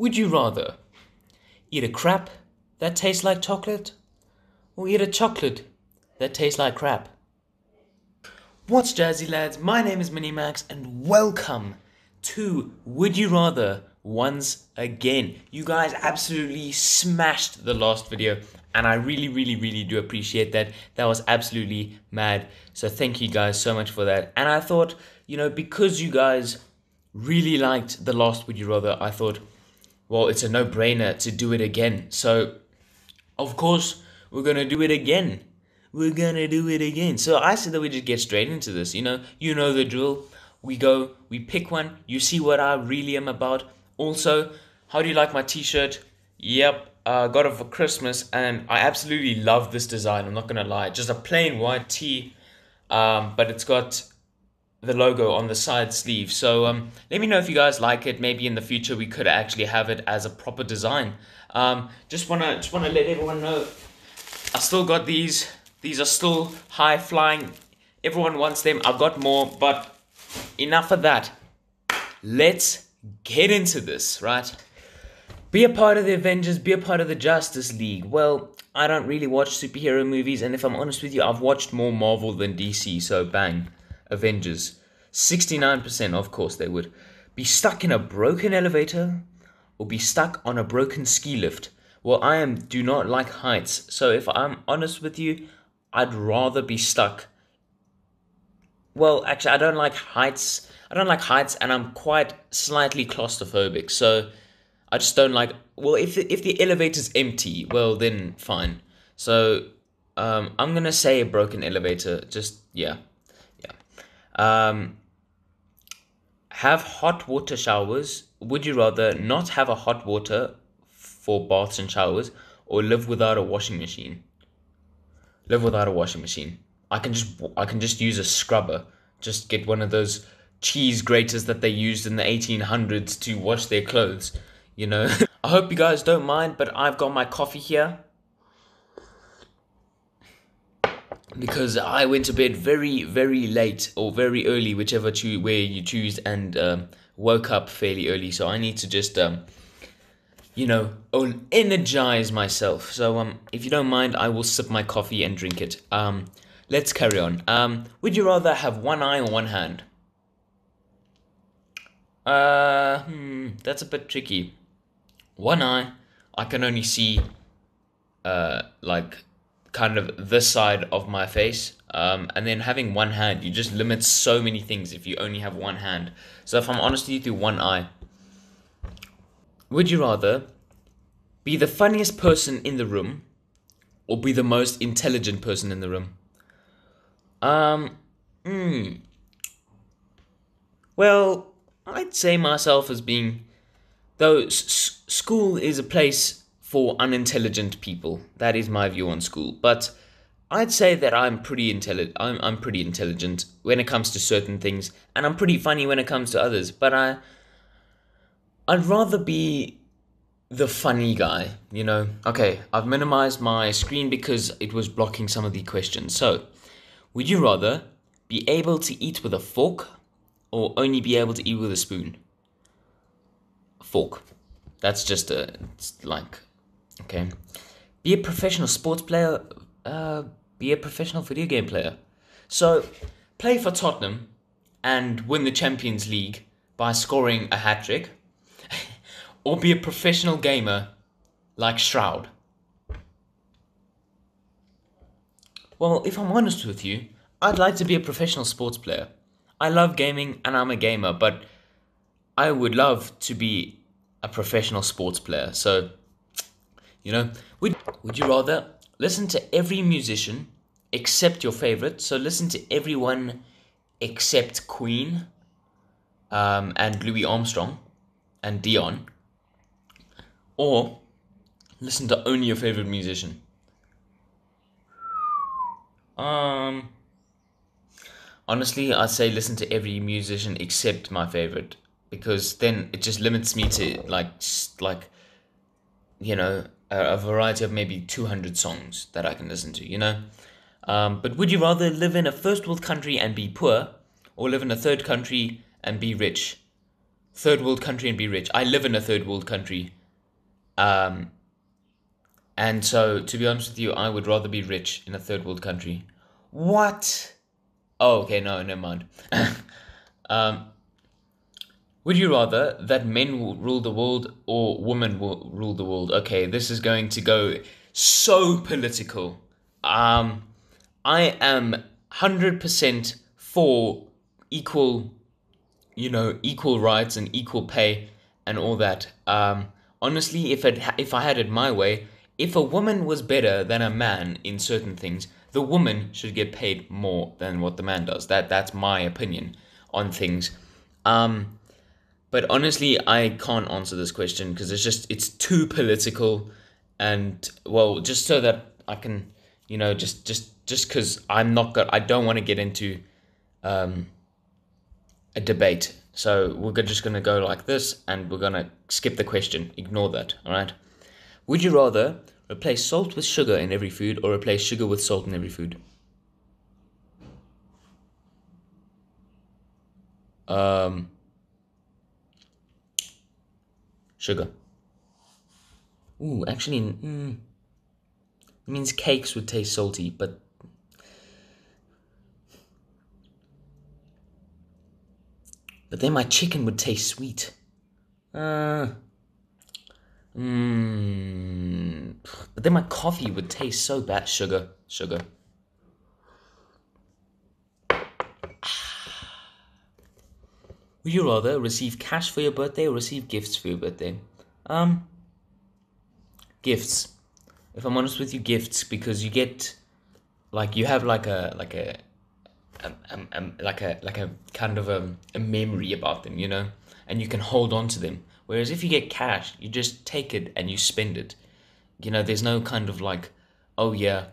Would you rather eat a crap that tastes like chocolate or eat a chocolate that tastes like crap? What's jazzy lads? My name is Minimacks and welcome to Would You Rather once again. You guys absolutely smashed the last video and I really really really do appreciate that. That was absolutely mad. So thank you guys so much for that. And I thought, you know, because you guys really liked the last Would You Rather, I thought well, it's a no brainer to do it again. So, of course, we're gonna do it again. We're gonna do it again. So I said that we just get straight into this. You know, you know the drill. We go, we pick one. You see what I really am about. Also, how do you like my T-shirt? Yep, uh, got it for Christmas, and I absolutely love this design. I'm not gonna lie, just a plain white tee, um, but it's got the logo on the side sleeve. So um, let me know if you guys like it. Maybe in the future we could actually have it as a proper design. Um, just wanna just wanna let everyone know. I still got these. These are still high flying. Everyone wants them. I've got more, but enough of that. Let's get into this, right? Be a part of the Avengers, be a part of the Justice League. Well, I don't really watch superhero movies, and if I'm honest with you, I've watched more Marvel than DC, so bang. Avengers. 69%, of course, they would. Be stuck in a broken elevator or be stuck on a broken ski lift. Well, I am do not like heights. So if I'm honest with you, I'd rather be stuck. Well, actually, I don't like heights. I don't like heights, and I'm quite slightly claustrophobic. So I just don't like. Well, if the, if the elevator's empty, well then fine. So um, I'm gonna say a broken elevator. Just yeah. Um, have hot water showers. Would you rather not have a hot water for baths and showers or live without a washing machine? Live without a washing machine. I can just I can just use a scrubber. Just get one of those cheese graters that they used in the 1800s to wash their clothes, you know. I hope you guys don't mind, but I've got my coffee here. Because I went to bed very, very late or very early, whichever choo- where you choose, and um, woke up fairly early. So I need to just, um, you know, energize myself. So um, if you don't mind, I will sip my coffee and drink it. Um, let's carry on. Um, would you rather have one eye or one hand? Uh, hmm, that's a bit tricky. One eye, I can only see, uh, like kind of this side of my face. Um, and then having one hand, you just limit so many things if you only have one hand. So if I'm honest with you through one eye, would you rather be the funniest person in the room or be the most intelligent person in the room? Um, hmm. Well, I'd say myself as being, though s- school is a place for unintelligent people. That is my view on school. But I'd say that I'm pretty intelligent. I'm, I'm pretty intelligent when it comes to certain things, and I'm pretty funny when it comes to others. But I, I'd rather be the funny guy. You know. Okay, I've minimized my screen because it was blocking some of the questions. So, would you rather be able to eat with a fork, or only be able to eat with a spoon? Fork. That's just a it's like Okay. Be a professional sports player, uh, be a professional video game player. So, play for Tottenham and win the Champions League by scoring a hat trick, or be a professional gamer like Shroud. Well, if I'm honest with you, I'd like to be a professional sports player. I love gaming and I'm a gamer, but I would love to be a professional sports player. So you know, would would you rather listen to every musician except your favorite? So listen to everyone except Queen, um, and Louis Armstrong, and Dion, or listen to only your favorite musician. Um, honestly, I'd say listen to every musician except my favorite because then it just limits me to like like you know a, variety of maybe 200 songs that I can listen to, you know? Um, but would you rather live in a first world country and be poor or live in a third country and be rich? third world country and be rich. I live in a third world country. Um, and so, to be honest with you, I would rather be rich in a third world country. What? Oh, okay, no, never mind. um, would you rather that men will rule the world or women will rule the world? Okay, this is going to go so political. Um, I am 100% for equal, you know, equal rights and equal pay and all that. Um, honestly, if it if I had it my way, if a woman was better than a man in certain things, the woman should get paid more than what the man does. That that's my opinion on things. Um, but honestly, I can't answer this question because it's just it's too political, and well, just so that I can, you know, just just just because I'm not got, I don't want to get into um, a debate. So we're just gonna go like this, and we're gonna skip the question. Ignore that. All right. Would you rather replace salt with sugar in every food, or replace sugar with salt in every food? Um sugar. Ooh, actually, mm, it means cakes would taste salty, but but then my chicken would taste sweet. Uh, mm, but then my coffee would taste so bad. Sugar, sugar. Would you rather receive cash for your birthday or receive gifts for your birthday? Um, gifts. If I'm honest with you, gifts because you get, like, you have like a like a, um, um, um like a like a kind of a, a memory about them, you know, and you can hold on to them. Whereas if you get cash, you just take it and you spend it. You know, there's no kind of like, oh yeah,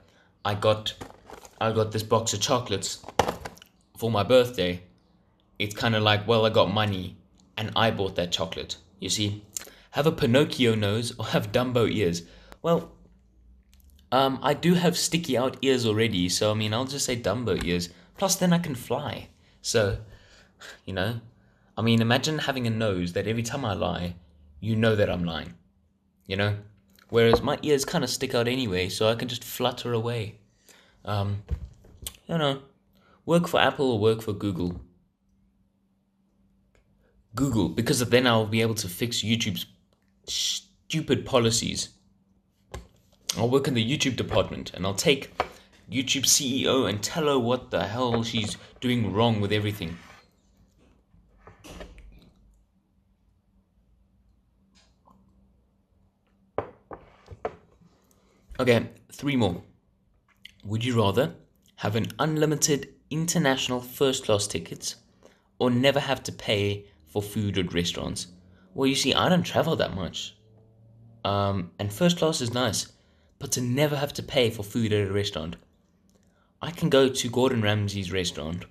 I got, I got this box of chocolates for my birthday it's kind of like, well, I got money and I bought that chocolate. You see, have a Pinocchio nose or have Dumbo ears. Well, um, I do have sticky out ears already, so I mean, I'll just say Dumbo ears. Plus, then I can fly. So, you know, I mean, imagine having a nose that every time I lie, you know that I'm lying. You know? Whereas my ears kind of stick out anyway, so I can just flutter away. Um, you know, work for Apple or work for Google. Google because of then I'll be able to fix YouTube's stupid policies. I'll work in the YouTube department and I'll take YouTube CEO and tell her what the hell she's doing wrong with everything. Okay, three more. Would you rather have an unlimited international first class tickets or never have to pay for food at restaurants? Well, you see, I don't travel that much. Um, and first class is nice, but to never have to pay for food at a restaurant. I can go to Gordon Ramsay's restaurant,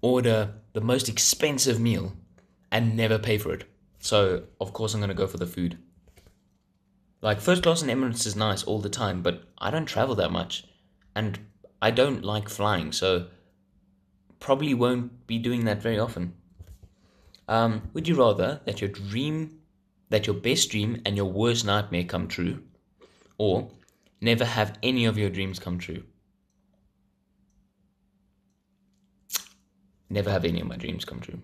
order the most expensive meal, and never pay for it. So, of course, I'm going to go for the food. Like, first class in Emirates is nice all the time, but I don't travel that much. And I don't like flying, so probably won't be doing that very often. Um, would you rather that your dream, that your best dream and your worst nightmare come true, or never have any of your dreams come true? Never have any of my dreams come true.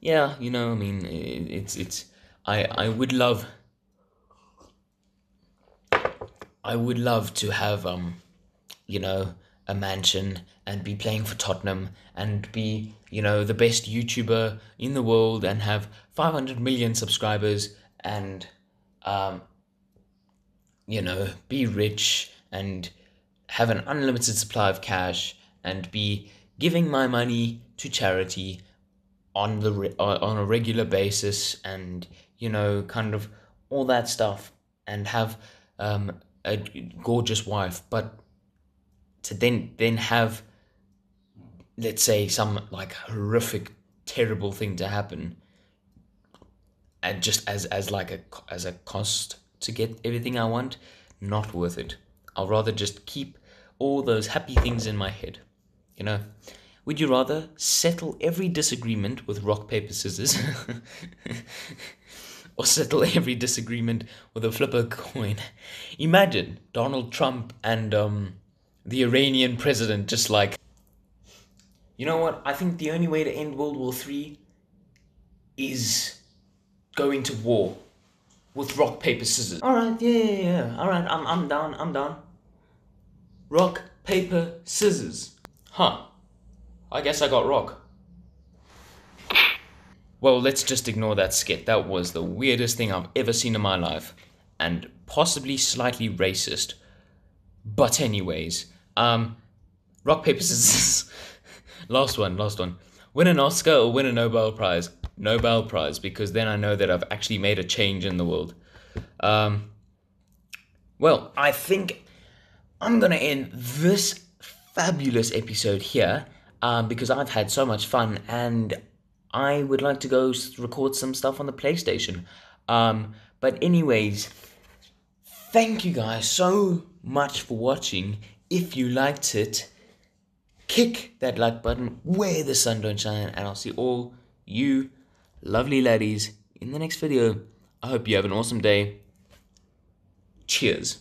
Yeah, you know, I mean, it's it's. I I would love. I would love to have um, you know, a mansion and be playing for Tottenham and be, you know, the best YouTuber in the world and have 500 million subscribers and, um, you know, be rich and have an unlimited supply of cash and be giving my money to charity on the re- uh, on a regular basis and you know kind of all that stuff and have um, a gorgeous wife. But to then then have let's say some like horrific terrible thing to happen and just as as like a as a cost to get everything i want not worth it i'll rather just keep all those happy things in my head you know Would you rather settle every disagreement with rock, paper, scissors? or settle every disagreement with a flip a coin? Imagine Donald Trump and um, the Iranian president just like. You know what? I think the only way to end World War Three is going to war with rock, paper, scissors. Alright, yeah, yeah, yeah. Alright, I'm, I'm down, I'm down. Rock, paper, scissors. Huh. I guess I got rock. Well, let's just ignore that skit. That was the weirdest thing I've ever seen in my life. And possibly slightly racist. But anyways, um, rock, paper, scissors. last one, last one. Win an Oscar or win a Nobel Prize? Nobel Prize, because then I know that I've actually made a change in the world. Um, well, I think I'm to end this fabulous episode here um, because I've had so much fun and I would like to go record some stuff on the PlayStation. Um, but, anyways, thank you guys so much for watching. If you liked it, kick that like button where the sun don't shine, and I'll see all you lovely ladies in the next video. I hope you have an awesome day. Cheers.